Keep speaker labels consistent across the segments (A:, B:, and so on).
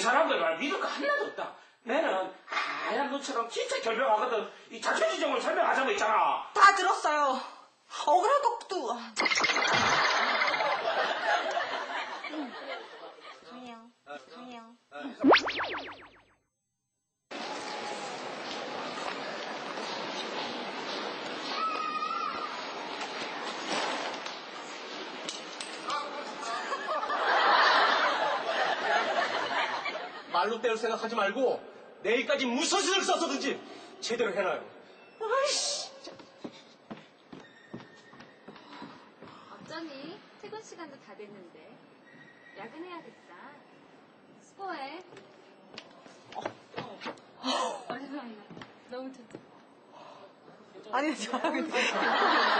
A: 사람들 말 믿을 거 하나도 없다. 나는 하얀 눈처럼 진짜 결명하거든. 이 자초지종을 설명하자고 뭐 있잖아.
B: 다 들었어요. 억울할 것도.
C: 때울 생각하지 말고 내일까지 무서진을 써서든지 제대로 해놔요.
D: 어쩌니? 퇴근 시간도 다 됐는데. 야근해야겠다. 수고해. 마지막이다. 너무 좋다.
B: 아니, 저하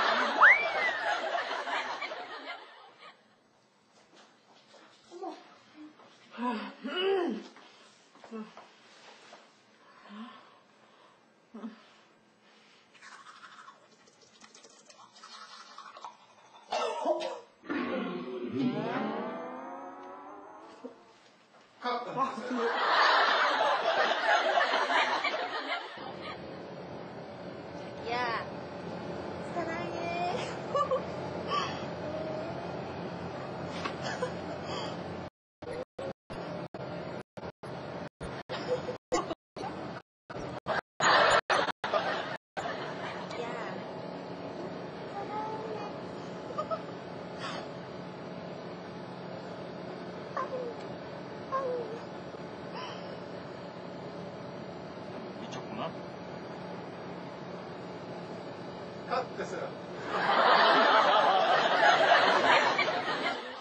E: 컷 됐어요.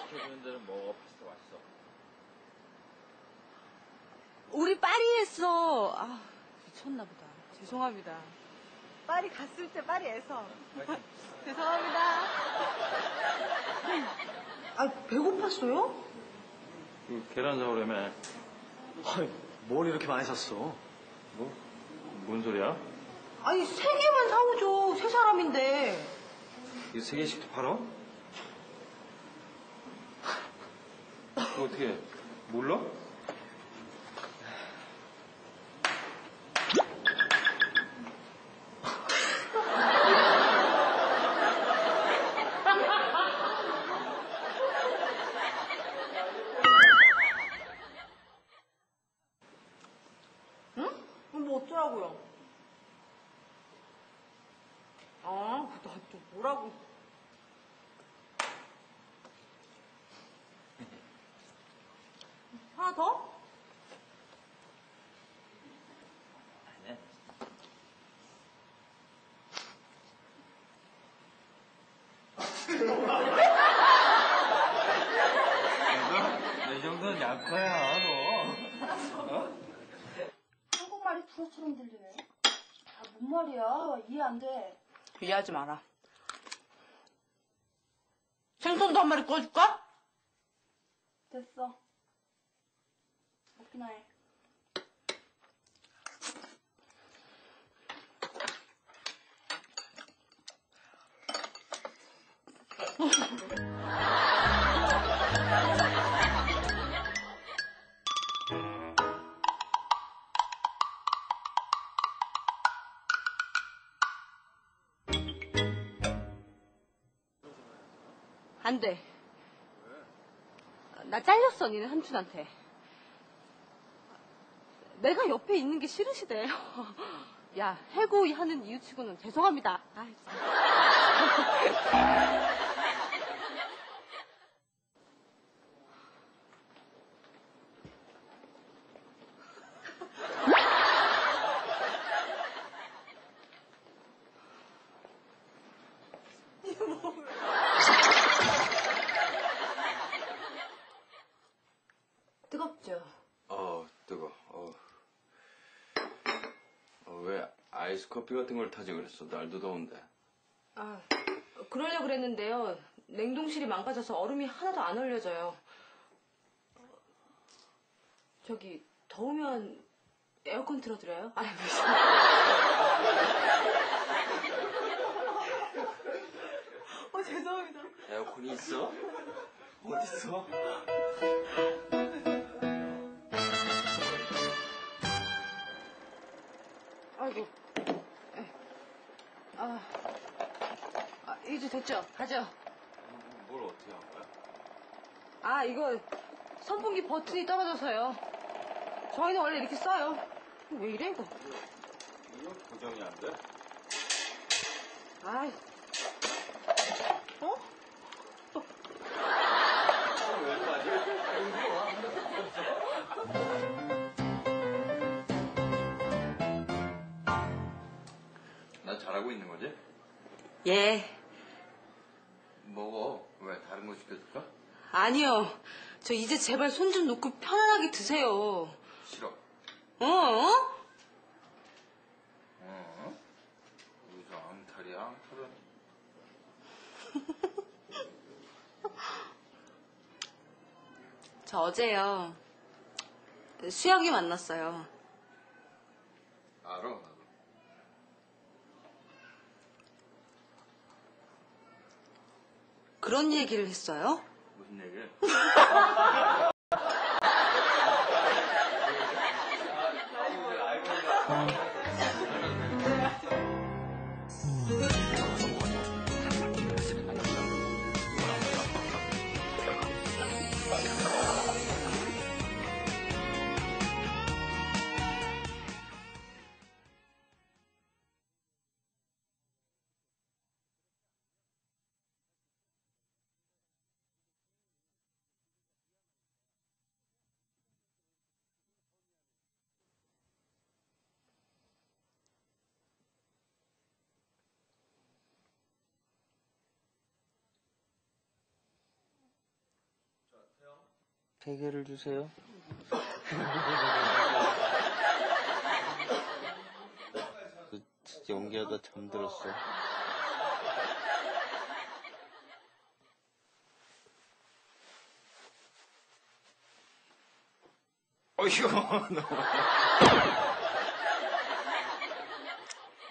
C: 시켜주는 데는 뭐가 파스타 맛있어.
B: 우리 파리에서 아 미쳤나 보다. 죄송합니다. 파리 갔을 때 파리에서 죄송합니다. 아 배고팠어요?
C: 그 계란 사오려면
F: 아니, 뭘 이렇게 많이 샀어?
C: 뭐? 뭔 소리야?
B: 아니 세 개만 사오죠. 세 사람인데.
C: 이거 세 개씩도 팔아? 그거 어떻게 몰라?
B: 응? 뭐 어쩌라고요? 아, 나또 뭐라고? 하나 더?
C: 이 정도는 약과야, 너.
D: 한국말이 불어처럼 들리네. 아, 뭔 말이야? 이해 안 돼.
B: 이해하지 마라. 생선도 한 마리 구워줄까?
D: 됐어. 먹기나 해.
B: 안 돼. 나 잘렸어, 니네 삼촌한테. 내가 옆에 있는 게 싫으시대. 야, 해고 하는 이유치고는 죄송합니다. 아이, 뜨겁죠?
C: 어, 뜨거. 어. 어, 왜 아이스 커피 같은 걸 타지 그랬어? 날도 더운데.
B: 아, 그러려고 그랬는데요. 냉동실이 망가져서 얼음이 하나도 안 얼려져요. 저기, 더우면 에어컨 틀어드려요? 아니, 무슨. 어, 죄송해요.
G: 에어컨이 있어? 어딨어?
B: 아이고. 아, 아, 이제 됐죠? 가죠.
G: 뭘 어떻게 한 거야?
B: 아, 이거 선풍기 버튼이 떨어져서요. 저희는 원래 이렇게 써요. 왜 이래, 이거?
G: 이거 고정이 안 돼?
B: 아이. 어?
C: 잘하고 있는 거지?
B: 예.
C: 먹어. 왜? 다른 거 시켜줄까?
B: 아니요. 저 이제 제발 손 좀 놓고 편안하게 드세요.
C: 싫어.
B: 어? 어?
C: 어? 여기서 앙탈이야, 앙탈은.
B: 저 어제요. 수혁이 만났어요.
C: 알아, 나도.
B: 그런 얘기를 했어요?
C: 무슨 얘기?
G: 세 개를 주세요. 연기하다 잠들었어.
C: 어휴, 너.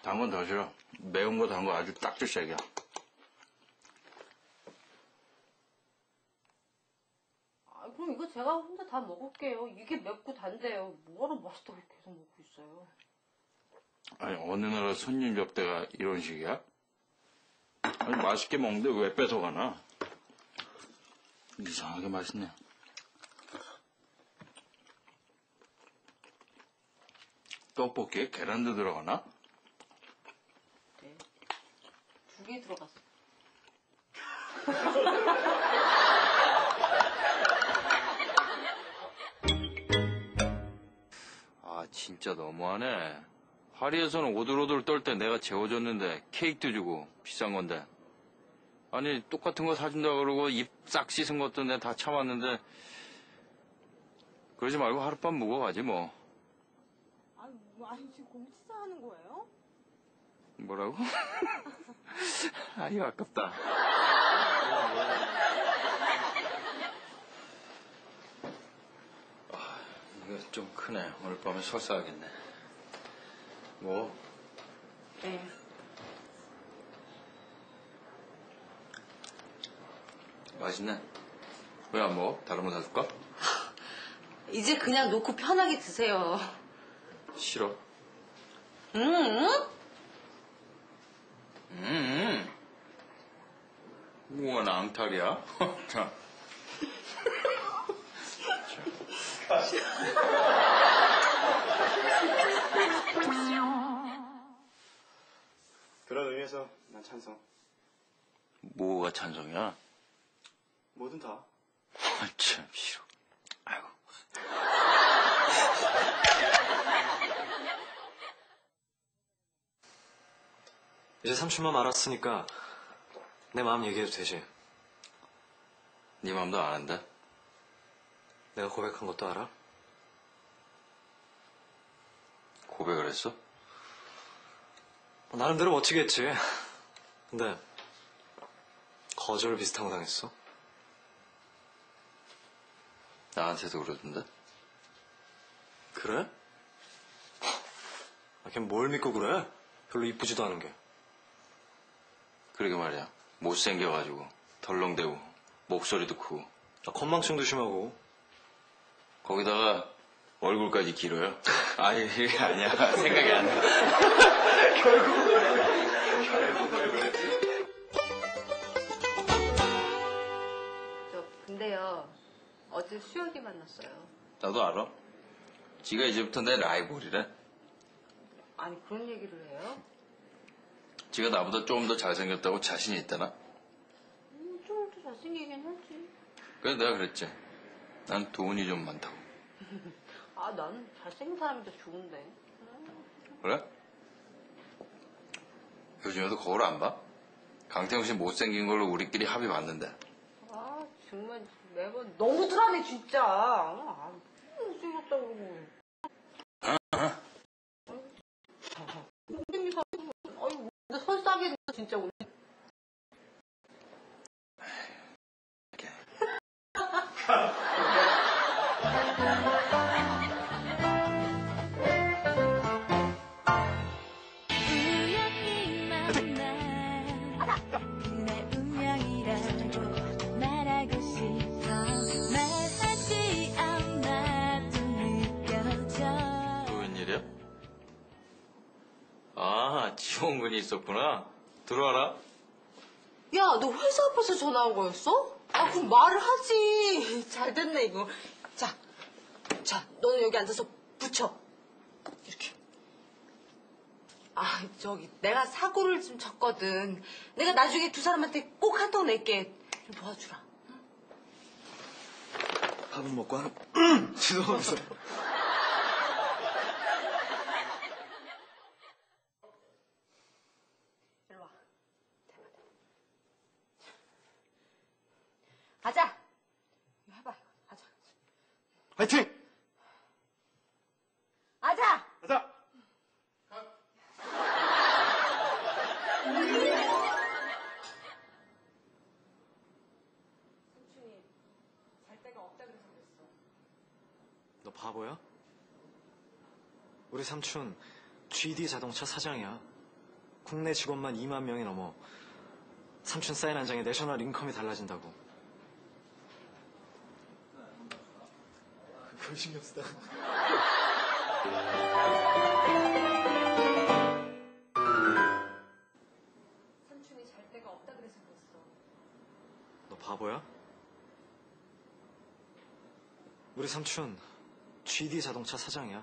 C: 단건 더 싫어. 매운 거 단 거 아주 딱지색이야.
B: 아, 그럼 이거 제가 혼자 다 먹을게요. 이게 맵고 단데요. 뭐하러 맛있다고 계속 먹고 있어요.
C: 아니, 어느 나라 손님 접대가 이런 식이야? 아니, 맛있게 먹는데 왜 뺏어가나? 이상하게 맛있네. 떡볶이에 계란도 들어가나?
B: 네. 두 개 들어갔어.
C: 진짜 너무하네. 파리에서는 오돌오돌 떨 때 내가 재워줬는데 케이크도 주고 비싼 건데. 아니, 똑같은 거 사준다 그러고 입 싹 씻은 것도 내가 다 참았는데. 그러지 말고 하룻밤 묵어가지 뭐.
B: 아니, 뭐, 아니 지금 공치사 하는 거예요?
C: 뭐라고? 아유, 아깝다. 이거 좀 크네. 오늘 밤에 설사하겠네. 뭐?
B: 네.
C: 맛있네. 왜 안 먹어? 다른 거 사줄까?
B: 이제 그냥 놓고 편하게 드세요.
C: 싫어.
B: 응?
C: 음. 뭐가 낭탈이야? 자.
F: 그런 의미에서 난 찬성.
C: 뭐가 찬성이야?
F: 뭐든 다.
C: 아, 참, 싫어. 아이고.
F: 이제 삼촌만 알았으니까 내 마음 얘기해도 되지.
C: 네 맘도 안 한다.
F: 내가 고백한 것도 알아?
C: 고백을 했어?
F: 뭐 나름대로 멋지게 했지. 근데 거절 비슷한 거 당했어.
C: 나한테도 그러던데?
F: 그래? 아, 걔뭘 믿고 그래? 별로 이쁘지도 않은 게.
C: 그러게 말이야. 못생겨가지고. 덜렁대고 목소리도 크고
F: 나 건망증도 심하고.
C: 거기다가 얼굴까지 길어요. 아니 이게 아니야 생각이 안 나.
B: 저 근데요 어제 수혁이 만났어요.
C: 나도 알아. 지가 이제부터 내 라이벌이래.
B: 아니 그런 얘기를 해요?
C: 지가 나보다 조금 더 잘생겼다고 자신이 있다나?
B: 음, 좀더 잘생기긴 하지.
C: 그래서 내가 그랬지. 난 돈이 좀 많다고.
B: 아 나는 잘생긴 사람이 더 좋은데.
C: 그래? 요즘에도 거울 안 봐? 강태형 씨 못생긴 걸로 우리끼리 합의 봤는데.
B: 아 정말 매번 너무들하네 진짜. 아, 못생겼다 그러고. 못생긴 사람. 아유 나 설사하게 진짜 오늘.
C: 있었구나. 들어와라.
B: 야, 너 회사 앞에서 전화 온 거였어? 아, 그럼 말을 하지. 잘 됐네, 이거. 자, 자, 너는 여기 앉아서 붙여. 이렇게. 아, 저기, 내가 사고를 좀 쳤거든. 내가 나중에 두 사람한테 꼭한통 낼게. 좀 도와주라.
F: 밥은 먹고 하는. 죄송합니다.
B: 일로 와. 가자. 이거 해봐, 이거. 가자.
F: 화이팅!
B: 가자!
H: 가자.
B: 삼촌이 잘 데가 없다 그래서 그랬어.
F: 너 바보야? 우리 삼촌 GD 자동차 사장이야. 국내 직원만 2만 명이 넘어. 삼촌 사인 한 장에 내셔널 인컴이 달라진다고. 그걸 신경 쓰다.
B: 삼촌이 잘 데가 없다 그래서 그랬어.
F: 너 바보야? 우리 삼촌 GD 자동차 사장이야.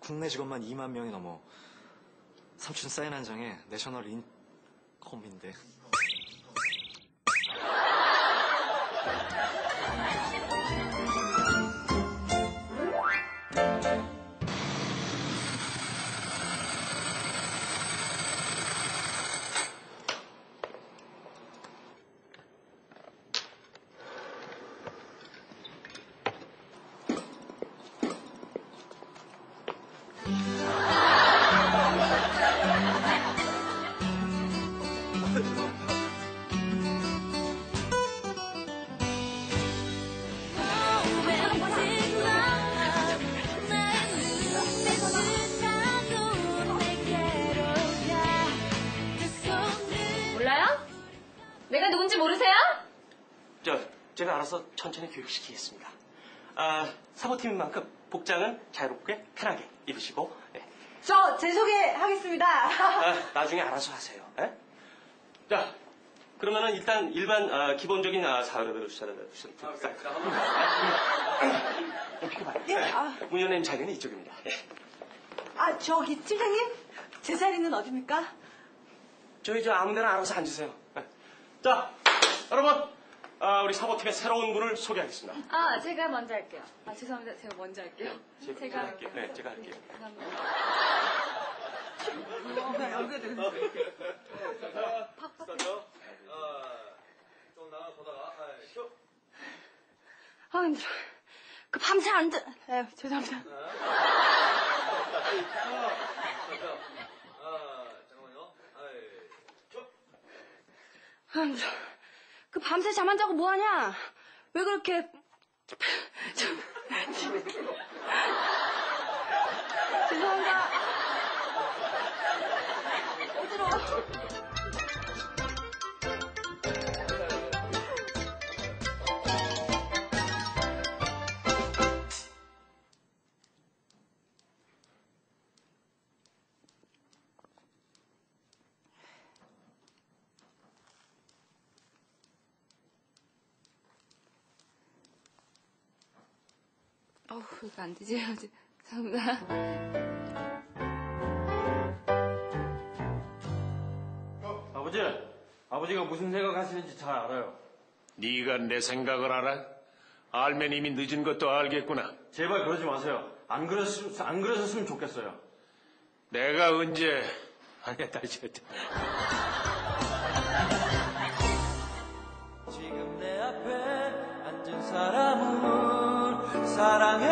F: 국내 직원만 2만 명이 넘어. 삼촌 사인 한 장에 내셔널 인컴인데.
D: 누군지 모르세요?
G: 저, 제가 알아서 천천히 교육시키겠습니다. 아, 사모팀인 만큼 복장은 자유롭게 편하게 입으시고, 예.
B: 저, 제 소개하겠습니다.
G: 아, 나중에 알아서 하세요. 예? 자, 그러면은 일단 일반 아, 기본적인 아, 사례를 수사를 비켜봐요.
B: 예, 아.
G: 문 연님 자리는 이쪽입니다. 예.
B: 아, 저기, 팀장님? 제 자리는 어딥니까?
G: 저희 저 아무데나 알아서 앉으세요. 예. 자, 여러분, 아, 우리 사모팀의 새로운 분을 소개하겠습니다.
D: 아 제가 먼저 할게요. 아 죄송합니다. 제가 먼저 할게요.
G: 제- 제가 할게요. 네, 제가 할게요.
D: 감사합니다. 아 힘들어. 그 밤새 안 들... 에 죄송합니다. 아 힘들어 그 밤새 잠 안 자고 뭐하냐? 왜 그렇게 죄송합니다. 어지러워 어우, 이거 안 되지. 감사합니다.
C: 아버지, 아버지가 무슨 생각하시는지 잘 알아요.
H: 네가 내 생각을 알아? 알면 이미 늦은 것도 알겠구나.
C: 제발 그러지 마세요. 안 그러셨, 안 그러셨으면 좋겠어요.
H: 내가 언제 아니야 다시 했다.
I: 지금 내 앞에 앉은 사람은 사랑해